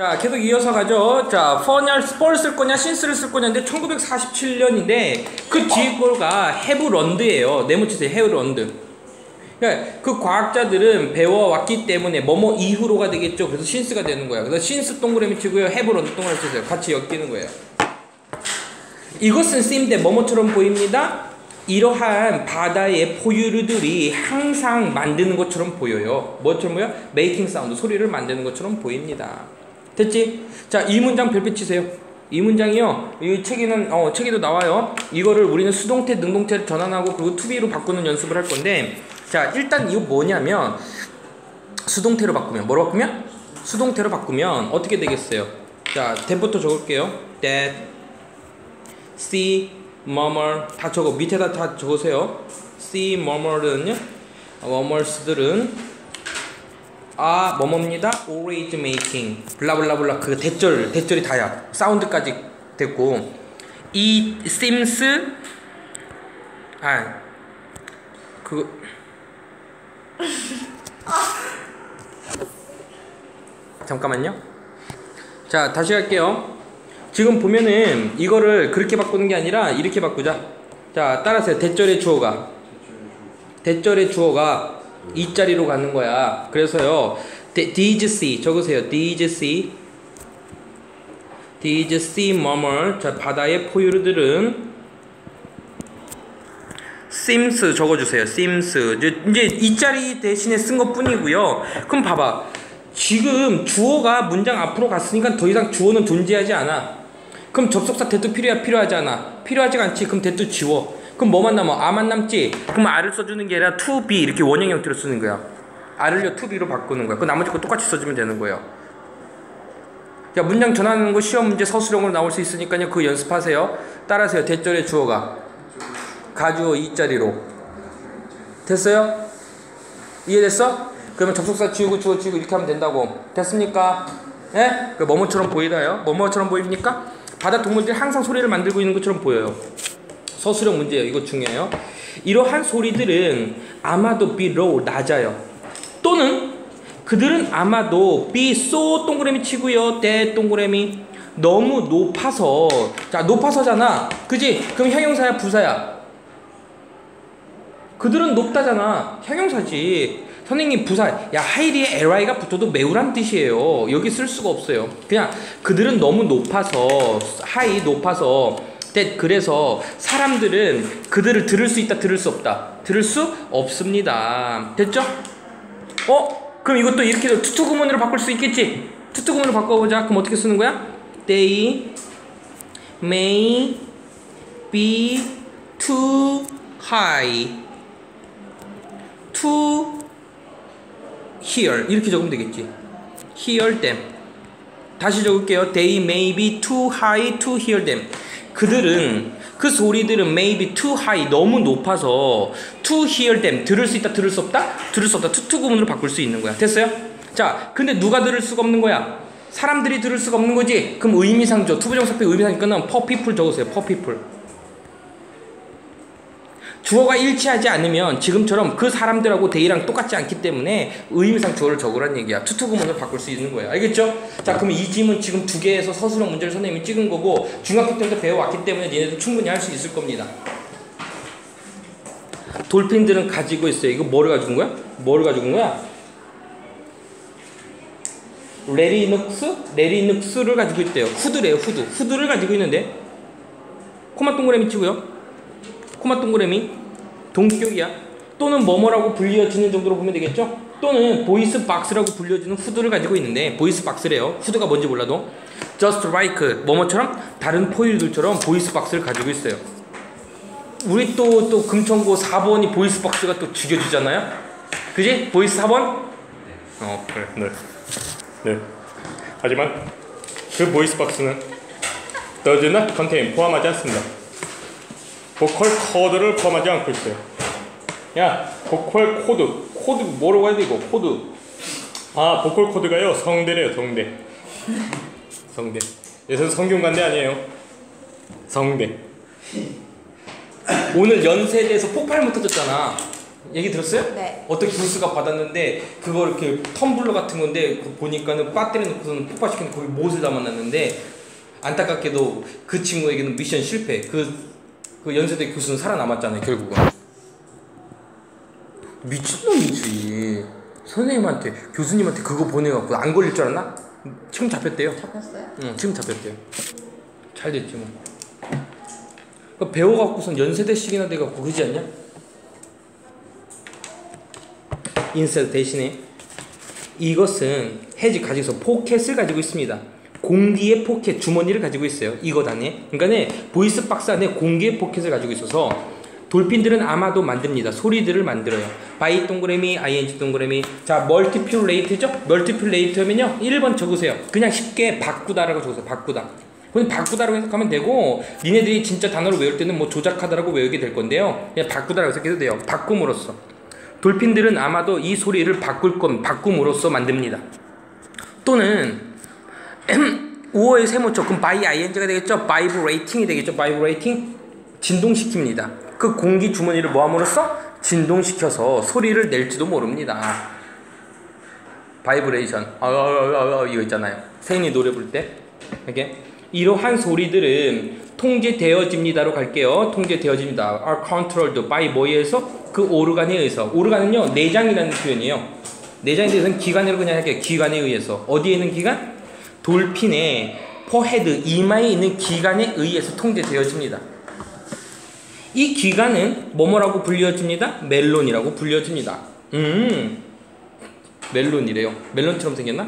자, 계속 이어서 가죠. 자, for냐, for를 쓸 거냐, since를 쓸 거냐인데 1947년인데 그 뒤에 거가 have learned예요. 네모치세요. have learned. 그러니까 그 과학자들은 배워왔기 때문에 뭐뭐 이후로가 되겠죠. 그래서 since가 되는 거야. 그래서 since 동그라미 치고요. have learned 동그라미 치세요. 같이 엮이는 거예요. 이것은 seems that 뭐뭐처럼 보입니다. 이러한 바다의 포유류들이 항상 만드는 것처럼 보여요. 뭐처럼 보여? making sound 소리를 만드는 것처럼 보입니다. 됐지? 자, 이 문장 별표 치세요. 이 문장이요. 이 책에는 어, 책에도 나와요. 이거를 우리는 수동태, 능동태를 전환하고 그리고 투비로 바꾸는 연습을 할 건데, 자, 일단 이거 뭐냐면 수동태로 바꾸면 뭐로 바꾸면 수동태로 바꾸면 어떻게 되겠어요? 자, 대부터 적을게요. that, see, murmur 다 적어 밑에다 다 적으세요. see, murmur는요. murmurs들은 아 뭐뭐입니다. always making 블라블라블라 그 대절 대절이 다야 사운드까지 됐고 이 seems 아그 잠깐만요. 자 다시 할게요. 지금 보면은 이거를 그렇게 바꾸는 게 아니라 이렇게 바꾸자. 자 따라서 대절의 주어가 대절의 주어가 이 자리로 가는 거야. 그래서요. see 적으세요. did see murmur 자 바다의 포유류들은 seems 적어주세요. seems 이제 이 자리 대신에 쓴 것 뿐이고요. 그럼 봐봐. 지금 주어가 문장 앞으로 갔으니까 더 이상 주어는 존재하지 않아. 그럼 접속사 대도 필요야 필요하지 않아. 필요하지 않지. 그럼 대도 지워. 그럼 뭐만 남아? 아만 남지? 그럼 R을 써주는 게 아니라 to be 이렇게 원형 형태로 쓰는 거야. R을요 to be로 바꾸는 거야. 그 나머지 거 똑같이 써주면 되는 거예요. 야 문장 전하는 거 시험 문제 서술형으로 나올 수 있으니까요. 그 연습하세요. 따라하세요. 대절의 주어가 가주어 이 자리로 됐어요? 이해됐어? 그러면 접속사 지우고 주어 지우고 이렇게 하면 된다고 됐습니까? 예? 그 뭐뭐처럼 보이나요? 뭐뭐처럼 보입니까? 바다 동물들이 항상 소리를 만들고 있는 것처럼 보여요. 서술형 문제예요. 이거 중요해요. 이러한 소리들은 아마도 below 낮아요. 또는 그들은 아마도 be so 동그라미 치고요. 대 동그라미 너무 높아서 자 높아서잖아. 그지? 그럼 형용사야 부사야? 그들은 높다잖아. 형용사지. 선생님 부사 야 하이리에 li가 붙어도 매우란 뜻이에요. 여기 쓸 수가 없어요. 그냥 그들은 너무 높아서 하이 높아서 그래서 사람들은 그들을 들을 수 있다 들을 수 없다 들을 수 없습니다. 됐죠? 어? 그럼 이것도 이렇게 투투 구문으로 바꿀 수 있겠지? 투투 구문으로 바꿔보자. 그럼 어떻게 쓰는 거야? They may be too high to hear 이렇게 적으면 되겠지. hear them. 다시 적을게요. They may be too high to hear them. 그들은 그 소리들은 maybe too high 너무 높아서 to hear them 들을 수 있다 들을 수 없다 들을 수 없다 too to 구문으로 바꿀 수 있는 거야. 됐어요? 자, 근데 누가 들을 수가 없는 거야? 사람들이 들을 수가 없는 거지. 그럼 의미상 주어 to부정사 for 의미상이 끝나면 people 적으세요. people. 주어가 일치하지 않으면 지금처럼 그 사람들하고 they랑 똑같지 않기 때문에 의미상 주어를 적으란 얘기야. too to 구문을 바꿀 수 있는 거예요. 알겠죠? 자, 그럼 이 지문 지금 두 개에서 서술형 문제를 선생님이 찍은 거고 중학교 때부터 배워왔기 때문에 얘네도 충분히 할 수 있을 겁니다. dolphin들은 가지고 있어요. 이거 뭐를 가지고 온 거야? 뭐를 가지고 온 거야? larynx? larynx를 가지고 있대요. 후두래요, 후두. 후두를 가지고 있는데 콤마 동그라미 치고요. 콤마 동그라미 동격이야. 또는 뭐뭐라고 불려지는 정도로 보면 되겠죠? 또는 voice box라고 불려지는 후두를 가지고 있는데 voice box래요. 후두가 뭔지 몰라도 just like 뭐뭐처럼 다른 포유류들처럼 voice box를 가지고 있어요. 우리 또 또 금천고 4번이 voice box가 또 죽여주잖아요. 그지? voice 4번? 어 그래. 네. 네. 하지만 그 voice box는 does not contain 포함하지 않습니다. vocal cord를 포함하지 않고 있어요. 야, vocal cord. cord 뭐라고 해야 돼 이거? cord. 아, 보컬 코드가요. 성대래요, 성대. 성대. 얘는 성균관대 아니에요. 성대. 오늘 연세대에서 폭발 못 터졌잖아. 얘기 들었어요? 네. 어떻게 불스가 받았는데 그거 이렇게 텀블러 같은 건데 그 보니까는 배터리 넣고서는 폭발시키는 거기 못을 담아놨는데 안타깝게도 그 친구에게는 미션 실패. 그, 그 연세대 교수는 살아남았잖아요 결국은. 미친놈이지. 선생님한테 교수님한테 그거 보내갖고 안 걸릴 줄 알았나? 지금 잡혔대요. 잡혔어요? 응, 지금 잡혔대요. 잘 됐지 뭐. 그 배워갖고선 연세대식이나 돼갖고 그러지 않냐? instead 대신에 이것은 has 가지고서 포켓을 가지고 있습니다. 공기의 포켓 주머니를 가지고 있어요. 이것 안에. 그러니까 voice box 안에 공기의 포켓을 가지고 있어서 dolphin들은 아마도 만듭니다. 소리들을 만들어요. by 동그라미, ing 동그라미. 자, manipulate죠? manipulate면요. 1번 적으세요. 그냥 쉽게 바꾸다라고 적으세요. 바꾸다. 그냥 바꾸다라고 해석하면 되고 니네들이 진짜 단어를 외울 때는 뭐 조작하다라고 외우게 될 건데요. 그냥 바꾸다라고 해석해도 돼요. 바꿈으로써. dolphin들은 아마도 이 소리를 바꿀 건 바꿈으로써 만듭니다. 또는 or에 세모 쳐 그럼 by ing가 되겠죠? vibrating이 되겠죠? vibrating 진동시킵니다. 그 공기 주머니를 뭐함으로써 진동시켜서 소리를 낼지도 모릅니다. vibration 아, 아, 아, 아, 이거 있잖아요. 세인이 노래 부를 때 이렇게 이러한 소리들은 통제되어집니다로 갈게요. 통제되어집니다. are controlled by 뭐에 의해서 그 organ에 의해서 organ은요 내장이라는 표현이에요. 내장에 대해서는 기관으로 그냥 할게요. 기관에 의해서 어디에 있는 기관? dolphin의 forehead 이마에 있는 기관에 의해서 통제되어집니다. 이 기관은 뭐뭐라고 불려집니다? 멜론이라고 불려집니다. 음, 멜론이래요. 멜론처럼 생겼나?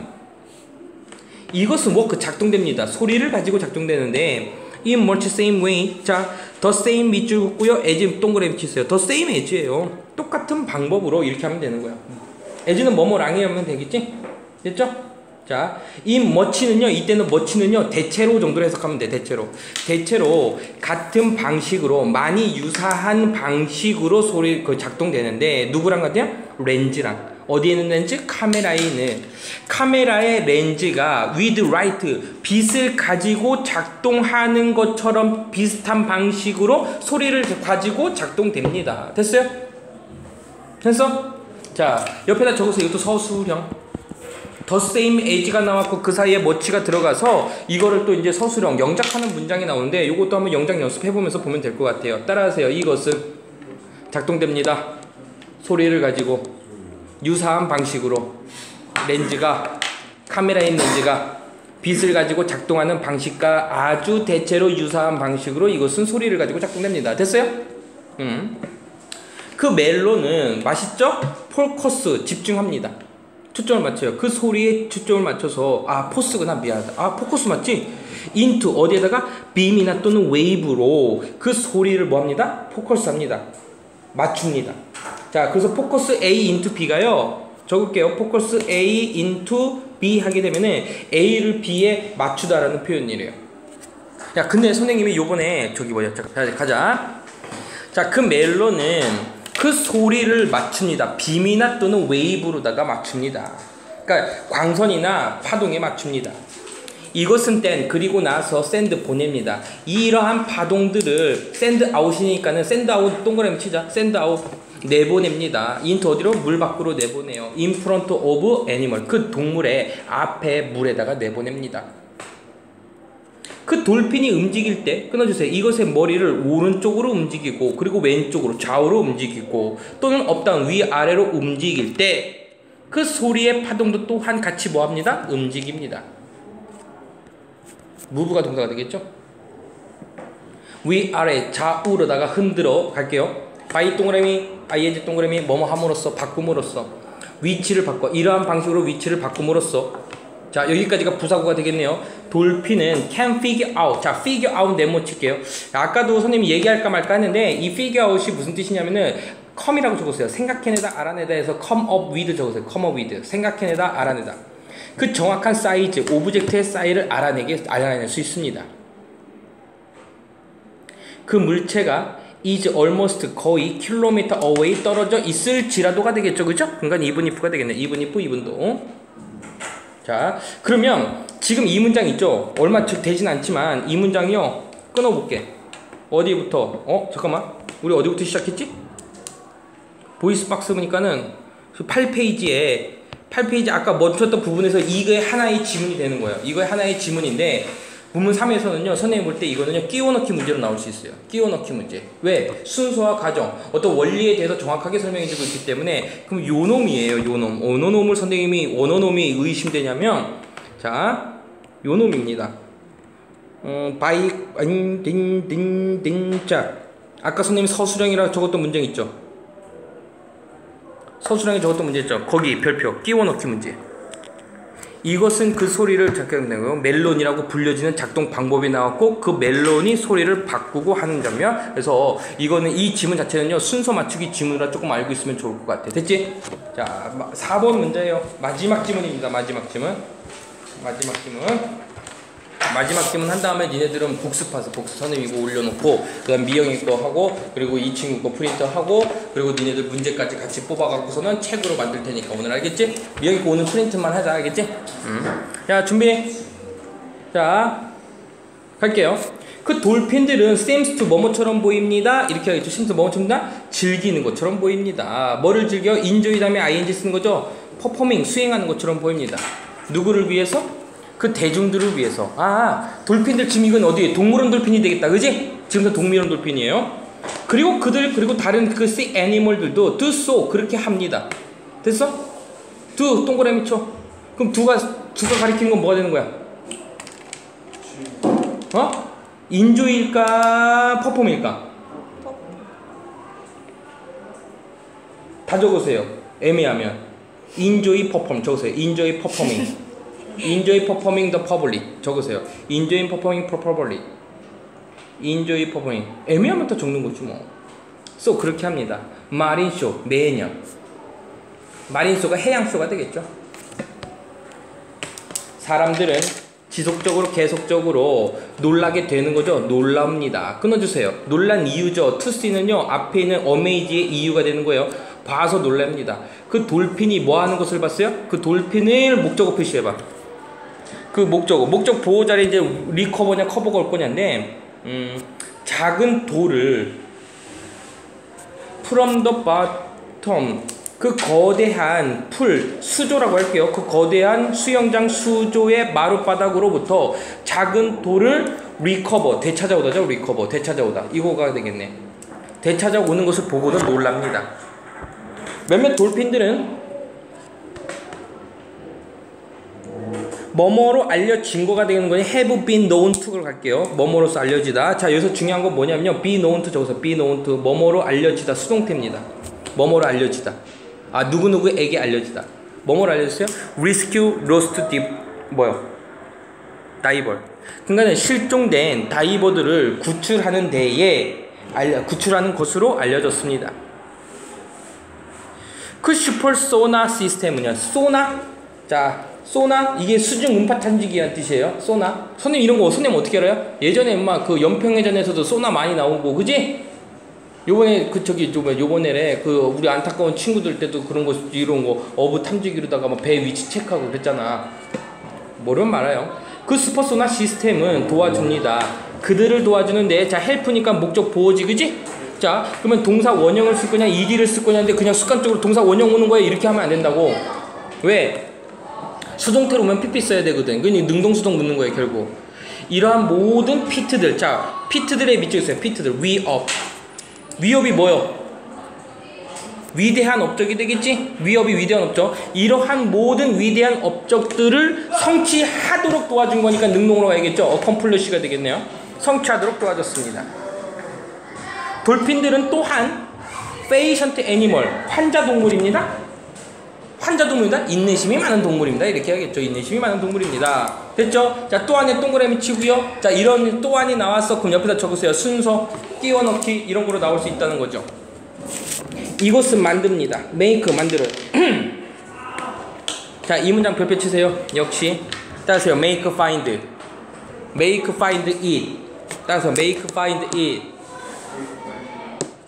이것은 work 작동됩니다. 소리를 가지고 작동되는데 in much same way. 자, the same 밑줄 긋고요. as 동그라미 치세요. the same as예요. 똑같은 방법으로 이렇게 하면 되는 거야. as는 뭐뭐랑 이 하면 되겠지? 됐죠? 자, 이 머치는요, 이때는 머치는요, 대체로 정도로 해석하면 돼, 대체로. 대체로 같은 방식으로, 많이 유사한 방식으로 소리, 그 작동되는데, 누구랑 같아요? 렌즈랑. 어디에 있는 렌즈? 카메라에 있는. 카메라의 렌즈가 with light, 빛을 가지고 작동하는 것처럼 비슷한 방식으로 소리를 가지고 작동됩니다. 됐어요? 됐어? 자, 옆에다 적으세요. 이것도 서술형. 더 세임 에이지가 나왔고 그 사이에 머치가 들어가서 이거를 또 이제 서술형 영작하는 문장이 나오는데 이것도 한번 영작 연습해 보면서 보면 될 것 같아요. 따라하세요. 이것은 작동됩니다. 소리를 가지고 유사한 방식으로 렌즈가 카메라에 있는 렌즈가 빛을 가지고 작동하는 방식과 아주 대체로 유사한 방식으로 이것은 소리를 가지고 작동됩니다. 됐어요? 음. 그 멜론은 맛있죠? 폴커스 집중합니다. 초점을 맞춰요. 그 소리에 초점을 맞춰서 아 force구나 미안하다. 아 포커스 맞지? into 어디에다가 빔이나 또는 웨이브로 그 소리를 뭐합니다? focus합니다. 맞춥니다. 자 그래서 focus A into B가요. 적을게요. focus A into B 하게 되면은 A를 B에 맞추다라는 표현이래요. 야 근데 선생님이 요번에 저기 자 가자. 자 그 멜론은 그 소리를 맞춥니다. 빔이나 또는 웨이브로다가 맞춥니다. 그러니까 광선이나 파동에 맞춥니다. 이것은 then 그리고 나서 send 보냅니다. 이러한 파동들을 send out이니까는 send out 동그라미 치자. send out 내보냅니다. into 어디로 물 밖으로 내보내요. in front of animal 그 동물의 앞에 물에다가 내보냅니다. 그 dolphin이 움직일 때 끊어주세요. 이것의 머리를 오른쪽으로 움직이고 그리고 왼쪽으로 좌우로 움직이고 또는 up down 위아래로 움직일 때 그 소리의 파동도 또한 같이 뭐합니다? 움직입니다. move가 동사가 되겠죠? 위아래 좌우로다가 흔들어 갈게요. by 동그라미, ing 동그라미 뭐뭐 함으로써 바꿈으로써 위치를 바꿔 이러한 방식으로 위치를 바꿈으로써 자 여기까지가 부사구가 되겠네요. dolphin은 can figure out. 자 figure out 네모 칠게요. 아까도 선생님이 얘기할까 말까 했는데 이 figure out이 무슨 뜻이냐면은 come이라고 적었어요. 생각해내다 알아내다 해서 come up with 적었어요. come up with 생각해내다 알아내다. 그 정확한 사이즈 object의 사이즈를 알아내게 알아낼 수 있습니다. 그 물체가 is almost 거의 킬로미터 away 떨어져 있을지라도가 되겠죠. 그죠? 그러니까 even if가 되겠네. even if, even도. 자, 그러면 지금 이 문장 있죠? 얼마 되진 않지만 이 문장이요. 끊어볼게. 어디부터? 어? 잠깐만. 우리 어디부터 시작했지? voice box 보니까는 8페이지에 8페이지 아까 멈췄던 부분에서 이거의 하나의 지문이 되는 거예요. 이거의 하나의 지문인데 문문 3에서는요 선생님 볼 때 이거는요 끼워 넣기 문제로 나올 수 있어요. 끼워 넣기 문제. 왜? 순서와 과정, 어떤 원리에 대해서 정확하게 설명해 주고 있기 때문에 그럼 요 놈이에요. 요 놈. 어느 놈을 선생님이 어느 놈이 의심되냐면 자, 요 놈입니다. 어, by 아니 딩딩 딩 자. 아까 선생님 서술형이라 적었던 문제 있죠? 서술형에 적었던 문제 있죠? 거기 별표 끼워 넣기 문제. 이것은 그 소리를 작성되고요. 멜론이라고 불려지는 작동 방법이 나왔고 그 멜론이 소리를 바꾸고 하는 점이야. 그래서 이거는 이 지문 자체는요 순서 맞추기 지문이라 조금 알고 있으면 좋을 것 같아. 됐지? 자, 4번 문제예요. 마지막 지문입니다. 마지막 지문. 마지막 지문. 마지막 질문 한 다음에 니네들은 복습하세요. 복습 선생님 이거 올려놓고 그다음 미영이 거 하고 그리고 이 친구 거 프린터 하고 그리고 니네들 문제까지 같이 뽑아갖고서는 책으로 만들 테니까 오늘 알겠지? 미영이 거 오늘 프린트만 하자 알겠지? 음. 자 준비. 자 갈게요. 그 돌핀들은 seems to 뭐뭐처럼 보입니다. 이렇게 하겠죠. seems to 뭐뭐처럼. 즐기는 것처럼 보입니다. 뭐를 즐겨? enjoy 다음에 ing 쓰는 거죠. performing 수행하는 것처럼 보입니다. 누구를 위해서? 그 대중들을 위해서. 아, 돌핀들 지금 이건 어디? 동물원 돌핀이 되겠다. 그지? 지금도 동물원 돌핀이에요. 그리고 그들 그리고 다른 그 sea 애니멀들도 do so 그렇게 합니다. 됐어? do 동그라미 쳐. 그럼 두가 두가 가리키는 건 뭐가 되는 거야? 어? 인조일까 퍼폼일까? 다 적으세요. 애매하면 enjoy perform 적으세요. enjoy performing. enjoy performing the public 적으세요. enjoy performing properly. enjoy performing 애매하면 더 적는 거지 뭐. so 그렇게 합니다. marine쇼 매년 marine쇼가 해양쇼가 되겠죠. 사람들은 지속적으로 계속적으로 놀라게 되는 거죠. 놀랍니다. 끊어주세요. 놀란 이유죠. to see는요 앞에 있는 amaze의 이유가 되는 거예요. 봐서 놀랍니다. 그 dolphin이 뭐 하는 것을 봤어요? 그 dolphin을 목적어 표시해봐. 그 목적 보호 자리 이제 recover냐 recover가 올 거냐인데 음, 작은 돌을 from the bottom 그 거대한 풀 수조라고 할게요. 그 거대한 수영장 수조의 마룻바닥으로부터 작은 돌을 recover 되찾아오다죠. recover 되찾아오다 이거가 되겠네. 되찾아오는 것을 보고는 놀랍니다. 몇몇 돌핀들은 뭐뭐로 알려진 거가 되는 거니 have been known to를 갈게요. 뭐뭐로서 알려지다. 자, 여기서 중요한 건 뭐냐면요. be known to 적어서 be known to 뭐뭐로 알려지다. 수동태입니다. 뭐뭐로 알려지다. 아, 누구누구에게 알려지다. 뭐뭐로 알려졌어요? rescue lost deep 뭐요? 다이버. 그러니까 실종된 다이버들을 구출하는 데에 알려, 구출하는 것으로 알려졌습니다. 그 슈퍼 소나 시스템은요. 소나 자, 소나 이게 수중 음파 탐지기란 뜻이에요. 소나. 선생님 이런 거 선생님 어떻게 알아요? 예전에 엄마 그 연평해전에서도 소나 많이 나오고 그지? 요번에 그 저기 좀 요번에 그 우리 안타까운 친구들 때도 그런 거 이런 거 어부 탐지기로다가 막 배 위치 체크하고 그랬잖아. 모르면 말아요. 그 super sonar 시스템은 도와줍니다. 그들을 도와주는데 자 help니까 목적 보호지 그지? 자 그러면 동사 원형을 쓸 거냐 ed를 쓸 거냐인데 그냥 습관적으로 동사 원형 오는 거야 이렇게 하면 안 된다고. 왜? 수동태로 오면 pp 써야 되거든. 그니 능동수동 묻는 거예요, 결국. 이러한 모든 feat들. 자, feat들의 밑줄 있어요. feat들. 위업. 위업이 뭐요? 위대한 업적이 되겠지? 위업이 위대한 업적. 이러한 모든 위대한 업적들을 성취하도록 도와준 거니까 능동으로 가야겠죠? accomplish가 되겠네요. 성취하도록 도와줬습니다. dolphin들은 또한 patient animal, 환자 동물입니다. 환자 동물입니다. 인내심이 많은 동물입니다. 이렇게 하겠죠. 인내심이 많은 동물입니다. 됐죠? 자, 또한에 동그라미 치고요. 자, 이런 또한이 나왔어. 그럼 옆에다 적으세요. 순서, 끼워 넣기 이런 거로 나올 수 있다는 거죠. 이것은 만듭니다. make 만들어요. 자, 이 문장 별표 치세요. 역시 따라서요. make find. make find it. 따라서 make find it.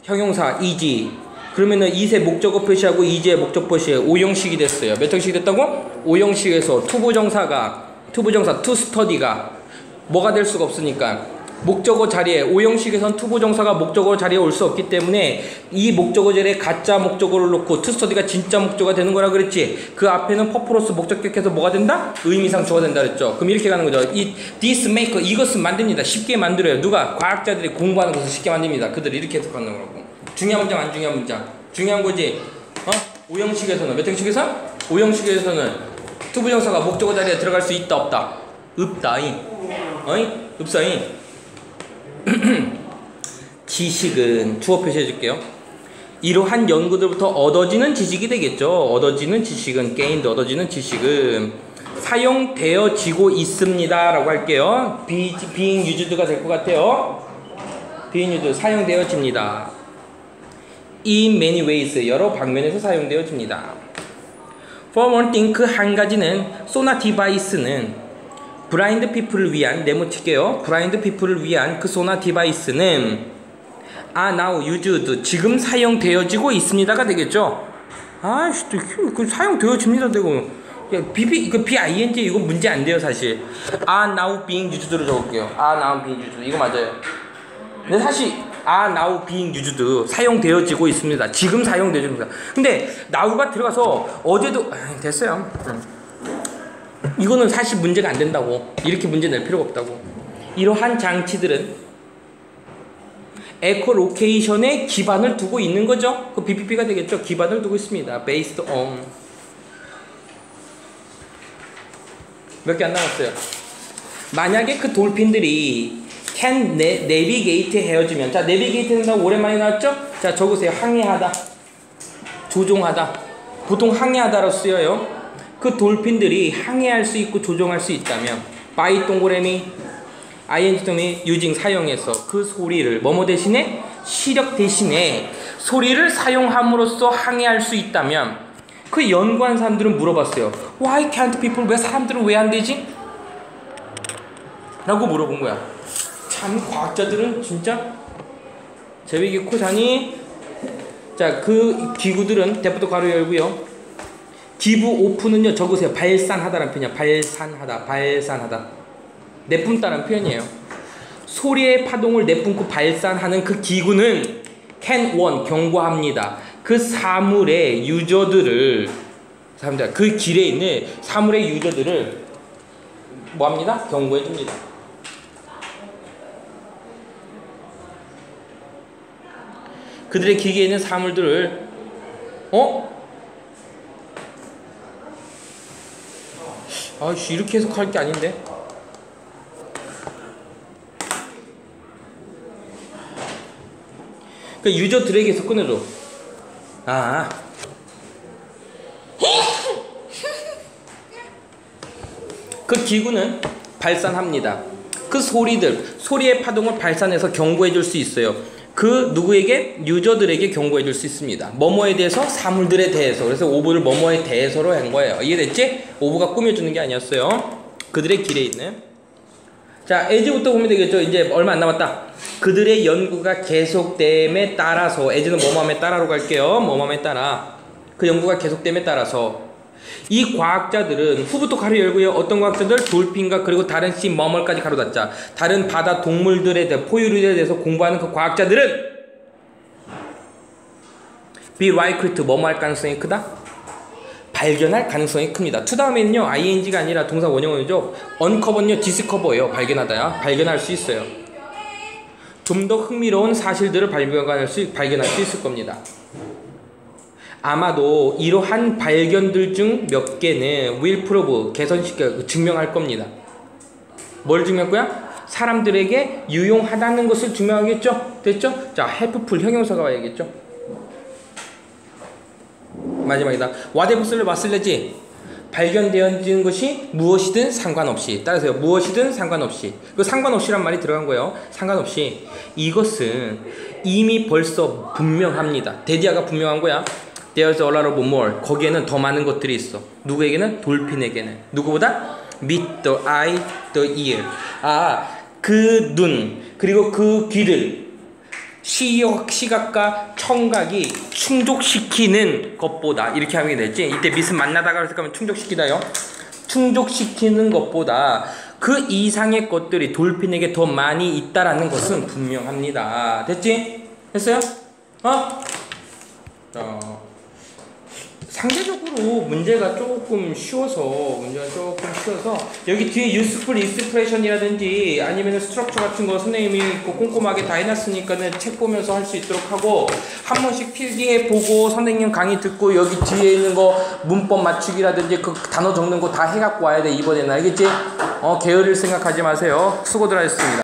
형용사 easy. 그러면은 이세 목적어 표시하고 이제 목적 표시에 오형식이 됐어요. 몇 형식이 됐다고? 오형식에서 to부정사가 투부정사 to study가 뭐가 될 수가 없으니까 목적어 자리에 오형식에선 투부정사가 목적어 자리에 올 수 없기 때문에 이 목적어 자리에 가짜 목적어를 놓고 투스터디가 진짜 목적어가 되는 거라 그랬지 그 앞에는 for 플러스 목적격해서 뭐가 된다? 의미상 주어가 된다 그랬죠 그럼 이렇게 가는 거죠 이 maker 이것은 만듭니다 쉽게 만들어요 누가? 과학자들이 공부하는 것을 쉽게 만듭니다 그들이 이렇게 해석하는 거라고 중요한 문장 안 중요한 문장 중요한 거지 어? 오형식에서는 몇 형식에서? 오형식에서는 투부정사가 목적어 자리에 들어갈 수 있다 없다? 없다잉 어이? 없어잉 지식은 주어 표시해 줄게요. 이러한 연구들부터 얻어지는 지식이 되겠죠. 얻어지는 지식은 gained 얻어지는 지식은 사용되어지고 있습니다 라고 할게요. be, being used가 될 것 같아요. being 사용되어집니다. In many ways 여러 방면에서 사용되어집니다. For one thing 그한 가지는 sonar device는 blind people을 위한 네모 칠게요. blind people을 위한 그 sonar device는 아 now used 지금 사용되어지고 있습니다가 되겠죠. 아씨 그 사용되어집니다 되고 야, BB 이거 BING 이거 문제 안 돼요 사실. 아 now being used로 적을게요. 아 now being used 이거 맞아요. 근데 사실 아 now being used 사용되어지고 있습니다. 지금 사용되어집니다. 근데 now가 들어가서 어제도 아, 됐어요. 응. 이거는 사실 문제가 안 된다고 이렇게 문제 낼 필요가 없다고 이러한 장치들은 에코로케이션에 기반을 두고 있는 거죠 그 BPP가 되겠죠 기반을 두고 있습니다 based on 몇 개 안 남았어요 만약에 그 돌핀들이 can navigate 헤어지면. 자 navigate 된다고 오랜만에 나왔죠? 자 적으세요. 항해하다. 조종하다. 보통 항해하다로 쓰여요. 그 돌핀들이 항해할 수 있고 조종할 수 있다면 by 동그라미 ing 동이 using 사용해서 그 소리를 뭐뭐 대신에? 시력 대신에 소리를 사용함으로써 항해할 수 있다면 그 연구한 사람들은 물어봤어요. Why can't people 왜 사람들은 왜 안 되지? 라고 물어본 거야. 참 과학자들은 진짜 제비기 코자니 자그 기구들은 대부터 가로 열고요. 기부 오프는요 적으세요. 발산하다라는 표현이야. 발산하다 발산하다. 내뿜다라는 표현이에요. 소리의 파동을 내뿜고 발산하는 그 기구는 can 경고합니다. 그 사물의 유저들을 사람들 그 길에 있는 사물의 유저들을 뭐합니다? 경고해 줍니다 그들의 기계에 있는 사물들을 어? 아씨 이렇게 해석할 게 아닌데? 그 유저들에게서 꺼내줘. 아. 그 기구는 발산합니다. 그 소리들 소리의 파동을 발산해서 경고해 줄 수 있어요 그 누구에게 유저들에게 경고해 줄 수 있습니다. 뭐뭐에 대해서 사물들에 대해서 그래서 오브를 뭐뭐에 대해서로 한 거예요. 이해됐지? 오브가 꾸며주는 게 아니었어요. 그들의 길에 있는 자 에즈부터 보면 되겠죠. 이제 얼마 안 남았다. 그들의 연구가 계속됨에 따라서 에즈는 뭐뭐함에 따라로 갈게요. 뭐뭐함에 따라 그 연구가 계속됨에 따라서 이 과학자들은 후부터 가로 열고요. 어떤 과학자들? 돌핀과 그리고 다른 씨 머멀까지 가로 닫자. 다른 바다 동물들에 대해 포유류에 대해서 공부하는 그 과학자들은 뭐뭐 할 가능성이 크다? 발견할 가능성이 큽니다. to 다음에는요. ing가 아니라 동사 원형어죠. uncover는요. discover예요. 발견하다야. 발견할 수 있어요. 좀 더 흥미로운 사실들을 발견할 수, 발견할 수 있을 겁니다. 아마도 이러한 발견들 중 몇 개는 will prove 개선시켜 증명할 겁니다. 뭘 거야? 사람들에게 유용하다는 것을 증명하겠죠? 됐죠? 자, helpful 형용사가 와야겠죠? 마지막이다. whatever를 맞을래지? 발견되어진 것이 무엇이든 상관없이 따라서요. 무엇이든 상관없이 그 상관없이란 말이 들어간 거예요. 상관없이 이것은 이미 벌써 분명합니다. 데디아가 분명한 거야. There's a lot of more. 거기에는 더 많은 것들이 있어. 누구에게는? 돌핀에게는. 누구보다? Meet the eye, the ear. 아, 그 눈, 그리고 그 귀를 시각, 시각과 청각이 충족시키는 것보다 이렇게 하면 되지. 이때 미스 만나다가 가면 충족시키다요. 충족시키는 것보다 그 이상의 것들이 돌핀에게 더 많이 있다라는 것은 분명합니다. 됐지? 됐어요? 어? 자, 상대적으로 문제가 조금 쉬워서 문제가 조금 쉬워서 여기 뒤에 useful expression이라든지 아니면 스트럭처 같은 거 선생님이 그 꼼꼼하게 다 해놨으니까는 책 보면서 할 수 있도록 하고 한 번씩 필기해 보고 선생님 강의 듣고 여기 뒤에 있는 거 문법 맞추기라든지 그 단어 적는 거 다 해갖고 와야 돼 이번에는. 알겠지? 어 게으를 생각하지 마세요. 수고들 하셨습니다